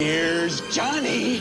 Here's Johnny.